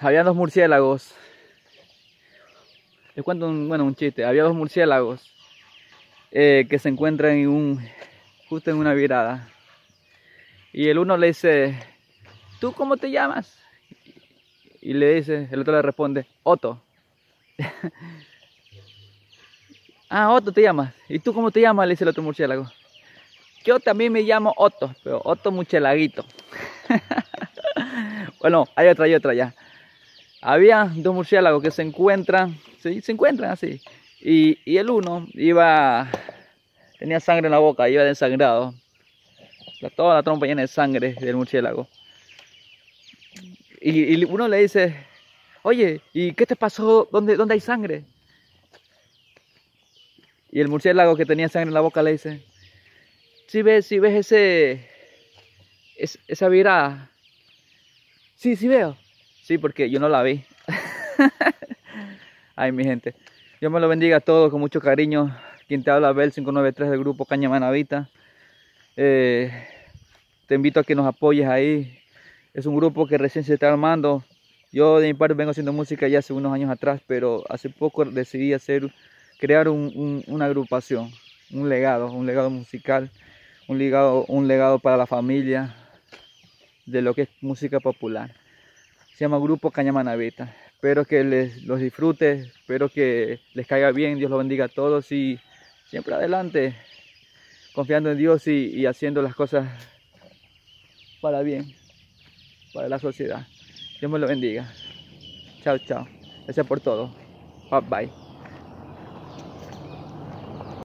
había dos murciélagos. Les cuento un, bueno, un chiste. Había dos murciélagos eh, que se encuentran en un, justo en una virada. Y el uno le dice, ¿tú cómo te llamas? Y le dice, el otro le responde, Otto. ah, Otto te llamas. ¿Y tú cómo te llamas? Le dice el otro murciélago. Yo también me llamo Otto, pero Otto Muchelaguito. bueno, hay otra y otra ya. Había dos murciélagos que se encuentran, ¿sí? se encuentran así. Y, el uno iba, tenía sangre en la boca, iba desangrado. Toda la trompa llena de sangre del murciélago. Y, uno le dice, oye, ¿y qué te pasó? ¿Dónde, ¿Dónde hay sangre? Y el murciélago que tenía sangre en la boca le dice, si ves, si ves ese, esa virada. Sí, sí veo. Sí, porque yo no la vi. Ay, mi gente. Dios me lo bendiga a todos con mucho cariño. Quien te habla, Bel 593 del grupo Caña Manavita. Eh, te invito a que nos apoyes ahí. Es un grupo que recién se está armando. Yo de mi parte vengo haciendo música ya hace unos años atrás, pero hace poco decidí hacer, crear una agrupación, un legado, un legado musical, un legado, un legado para la familia de lo que es música popular se llama Grupo Cañamanavita. Espero que les los disfrute, espero que les caiga bien, Dios los bendiga a todos y siempre adelante, confiando en Dios y, haciendo las cosas para bien, para la sociedad. Dios me lo bendiga. Chao, chao. Gracias por todo. Bye bye.